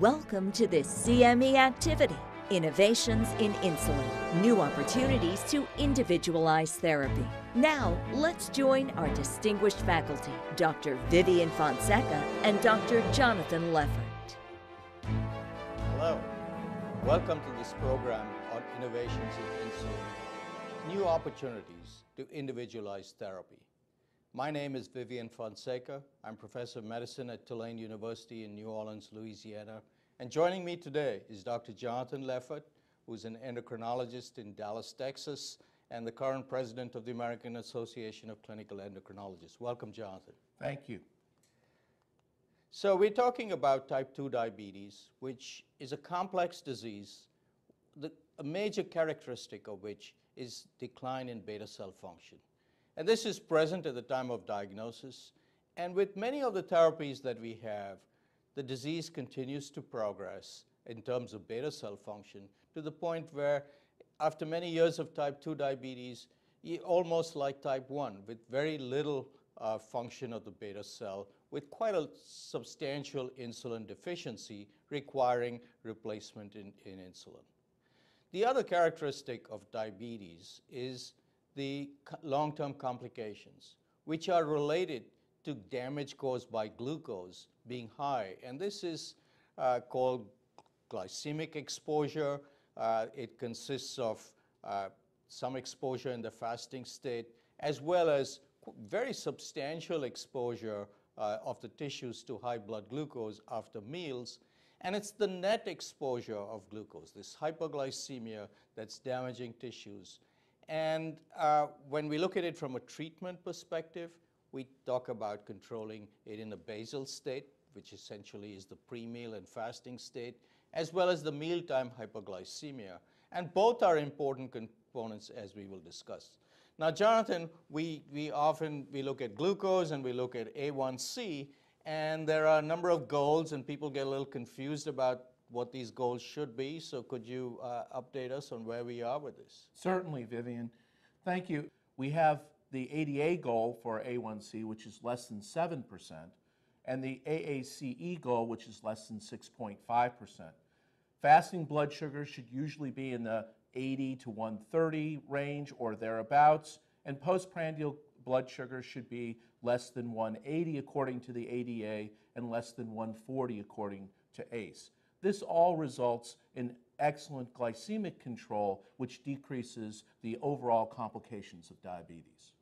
Welcome to this CME activity Innovations in Insulin, New Opportunities to Individualize Therapy. Now, let's join our distinguished faculty, Dr. Vivian Fonseca and Dr. Jonathan Leffert. Hello, welcome to this program on innovations in insulin, new opportunities to individualize therapy. My name is Vivian Fonseca. I'm professor of medicine at Tulane University in New Orleans, Louisiana. And joining me today is Dr. Jonathan Leffert, who's an endocrinologist in Dallas, Texas, and the current president of the American Association of Clinical Endocrinologists. Welcome, Jonathan. Thank you. So we're talking about type 2 diabetes, which is a complex disease, the, a major characteristic of which is decline in beta cell function. And this is present at the time of diagnosis. And with many of the therapies that we have, the disease continues to progress in terms of beta cell function to the point where after many years of type 2 diabetes, almost like type 1 with very little uh, function of the beta cell with quite a substantial insulin deficiency requiring replacement in, in insulin. The other characteristic of diabetes is the long-term complications, which are related to damage caused by glucose being high. And this is uh, called glycemic exposure. Uh, it consists of uh, some exposure in the fasting state, as well as very substantial exposure uh, of the tissues to high blood glucose after meals. And it's the net exposure of glucose, this hyperglycemia that's damaging tissues. And uh, when we look at it from a treatment perspective, we talk about controlling it in a basal state, which essentially is the pre-meal and fasting state, as well as the mealtime hyperglycemia. And both are important components as we will discuss. Now, Jonathan, we, we often we look at glucose and we look at A1C, and there are a number of goals, and people get a little confused about what these goals should be. So could you uh, update us on where we are with this? Certainly, Vivian. Thank you. We have the ADA goal for A1C, which is less than 7%, and the AACE goal, which is less than 6.5%. Fasting blood sugar should usually be in the 80 to 130 range or thereabouts, and postprandial blood sugar should be less than 180 according to the ADA and less than 140 according to ACE. This all results in excellent glycemic control, which decreases the overall complications of diabetes.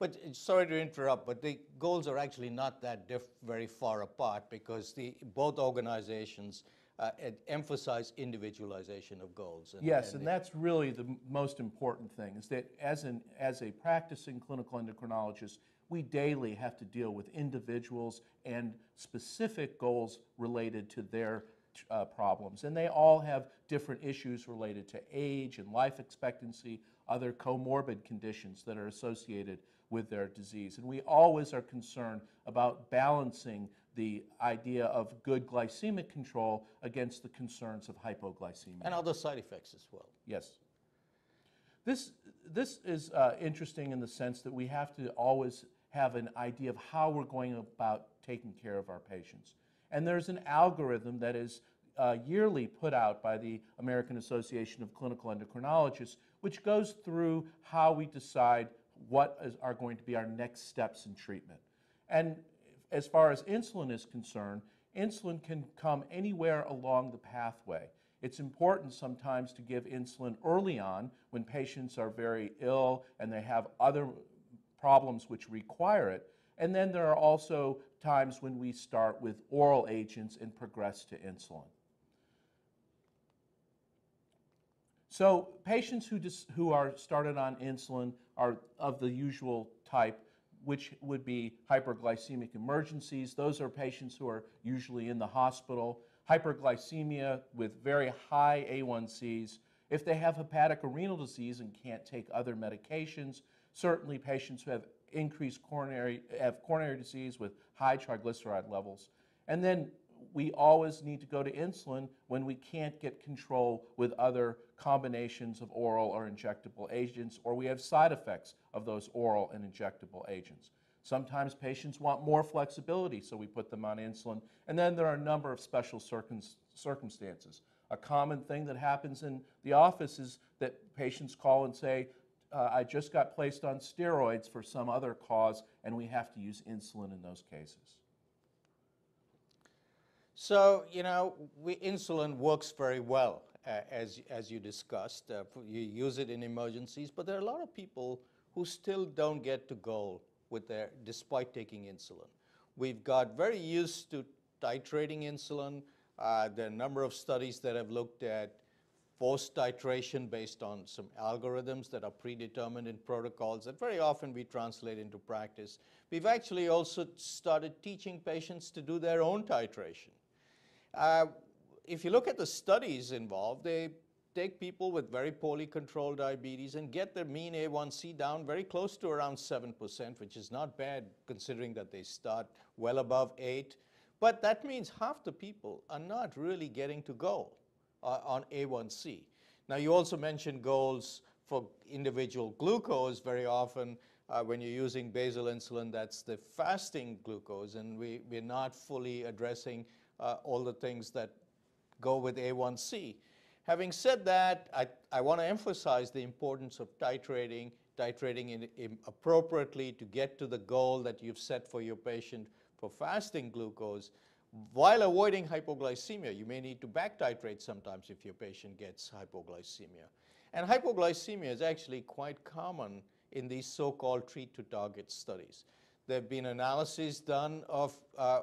But uh, sorry to interrupt, but the goals are actually not that very far apart because the, both organizations uh, emphasize individualization of goals. And, yes, and, and that's really the most important thing is that as, an, as a practicing clinical endocrinologist, we daily have to deal with individuals and specific goals related to their uh, problems. And they all have different issues related to age and life expectancy, other comorbid conditions that are associated with their disease. And we always are concerned about balancing the idea of good glycemic control against the concerns of hypoglycemia. And other side effects as well. Yes. This, this is uh, interesting in the sense that we have to always have an idea of how we're going about taking care of our patients. And there's an algorithm that is uh, yearly put out by the American Association of Clinical Endocrinologists, which goes through how we decide what is, are going to be our next steps in treatment. And as far as insulin is concerned, insulin can come anywhere along the pathway. It's important sometimes to give insulin early on when patients are very ill and they have other problems which require it. And then there are also times when we start with oral agents and progress to insulin. So patients who, who are started on insulin are of the usual type, which would be hyperglycemic emergencies. Those are patients who are usually in the hospital. Hyperglycemia with very high A1Cs. If they have hepatic or renal disease and can't take other medications, certainly patients who have increased coronary, have coronary disease with high triglyceride levels. And then we always need to go to insulin when we can't get control with other combinations of oral or injectable agents, or we have side effects of those oral and injectable agents. Sometimes patients want more flexibility, so we put them on insulin. And then there are a number of special circum- circumstances. A common thing that happens in the office is that patients call and say, uh, I just got placed on steroids for some other cause, and we have to use insulin in those cases. So, you know, we, insulin works very well, uh, as, as you discussed. Uh, you use it in emergencies, but there are a lot of people who still don't get to goal with their, despite taking insulin. We've got very used to titrating insulin. Uh, there are a number of studies that have looked at post titration based on some algorithms that are predetermined in protocols that very often we translate into practice. We've actually also started teaching patients to do their own titration. Uh, if you look at the studies involved, they take people with very poorly controlled diabetes and get their mean A1C down very close to around 7%, which is not bad considering that they start well above 8. But that means half the people are not really getting to goal uh, on A1C. Now, you also mentioned goals for individual glucose. Very often, uh, when you're using basal insulin, that's the fasting glucose, and we, we're not fully addressing uh, all the things that go with A1C. Having said that, I, I want to emphasize the importance of titrating, titrating in, in appropriately to get to the goal that you've set for your patient for fasting glucose while avoiding hypoglycemia. You may need to back titrate sometimes if your patient gets hypoglycemia. And hypoglycemia is actually quite common in these so-called treat to target studies. There have been analyses done of uh,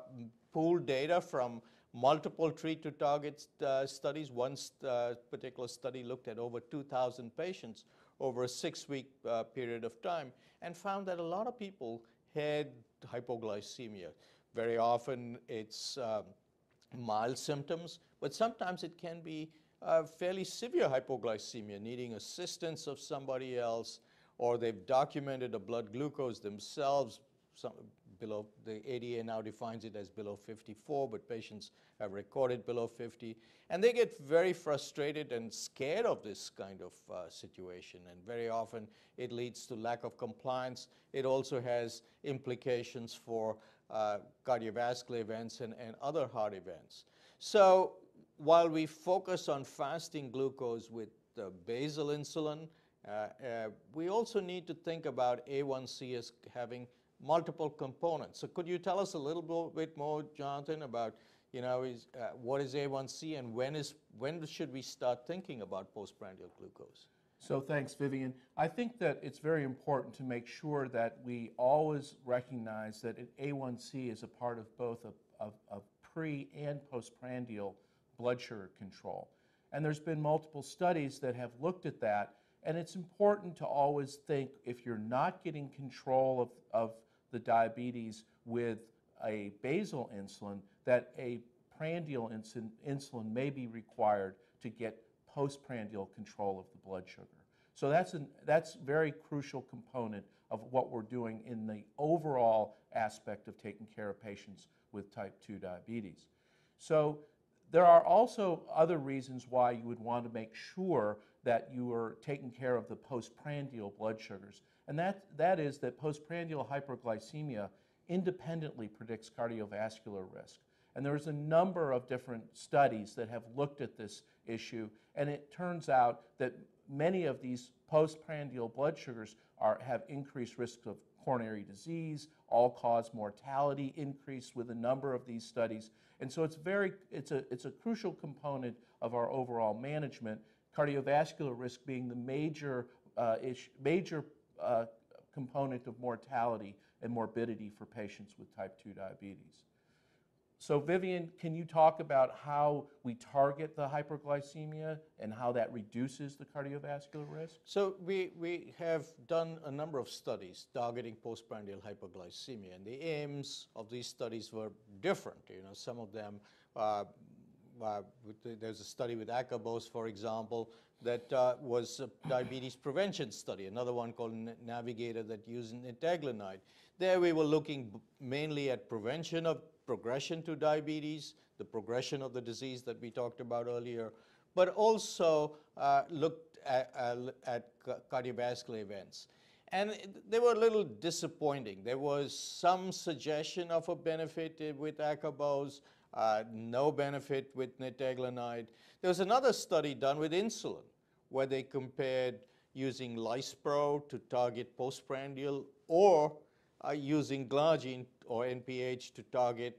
pooled data from multiple treat to target uh, studies. One uh, particular study looked at over 2,000 patients over a six week uh, period of time and found that a lot of people had hypoglycemia. Very often it's um, mild symptoms, but sometimes it can be uh, fairly severe hypoglycemia, needing assistance of somebody else, or they've documented a blood glucose themselves, some, below, the ADA now defines it as below 54, but patients have recorded below 50. And they get very frustrated and scared of this kind of uh, situation. And very often it leads to lack of compliance. It also has implications for uh, cardiovascular events and, and other heart events. So while we focus on fasting glucose with the basal insulin, uh, uh, we also need to think about A1C as having multiple components. So could you tell us a little bit more, Jonathan, about you know, is, uh, what is A1C and when, is, when should we start thinking about postprandial glucose? So thanks, Vivian. I think that it's very important to make sure that we always recognize that an A1C is a part of both a, a, a pre and postprandial blood sugar control. And there's been multiple studies that have looked at that. And it's important to always think if you're not getting control of, of the diabetes with a basal insulin, that a prandial insulin, insulin may be required to get postprandial control of the blood sugar. So that's a that's very crucial component of what we're doing in the overall aspect of taking care of patients with type 2 diabetes. So there are also other reasons why you would want to make sure that you are taking care of the postprandial blood sugars. And that, that is that postprandial hyperglycemia independently predicts cardiovascular risk. And there's a number of different studies that have looked at this issue, and it turns out that many of these postprandial blood sugars are, have increased risks of coronary disease, all-cause mortality increased with a number of these studies. And so it's, very, it's, a, it's a crucial component of our overall management, cardiovascular risk being the major, uh, issue, major uh, component of mortality and morbidity for patients with type 2 diabetes. So Vivian, can you talk about how we target the hyperglycemia and how that reduces the cardiovascular risk? So we, we have done a number of studies targeting postprandial hyperglycemia, and the aims of these studies were different. You know, some of them, uh, uh, there's a study with acarbose, for example, that uh, was a diabetes prevention study, another one called Navigator that used nateglinide. There we were looking mainly at prevention of progression to diabetes, the progression of the disease that we talked about earlier, but also uh, looked at, at cardiovascular events. And they were a little disappointing. There was some suggestion of a benefit with acarbose, uh, no benefit with nateglinide. There was another study done with insulin where they compared using Lispro to target postprandial or using glargine or NPH to target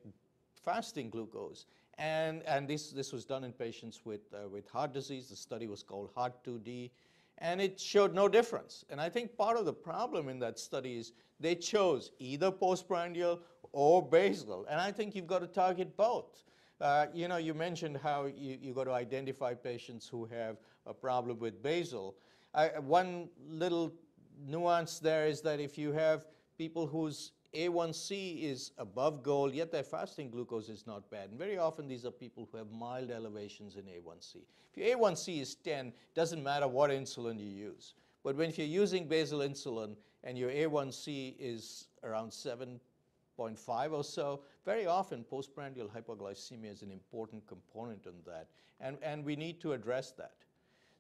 fasting glucose. And, and this, this was done in patients with, uh, with heart disease. The study was called Heart2D, and it showed no difference. And I think part of the problem in that study is they chose either postprandial or basal, and I think you've got to target both. Uh, you know, you mentioned how you, you got to identify patients who have a problem with basal. I, one little nuance there is that if you have people whose A1C is above goal, yet their fasting glucose is not bad. And very often these are people who have mild elevations in A1C. If your A1C is 10, doesn't matter what insulin you use. But when if you're using basal insulin and your A1C is around 7.5 or so, very often postprandial hyperglycemia is an important component in that. And, and we need to address that.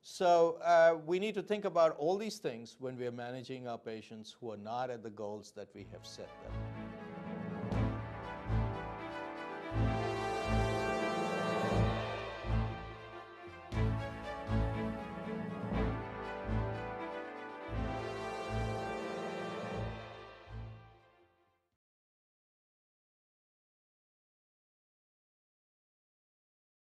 So uh, we need to think about all these things when we are managing our patients who are not at the goals that we have set them.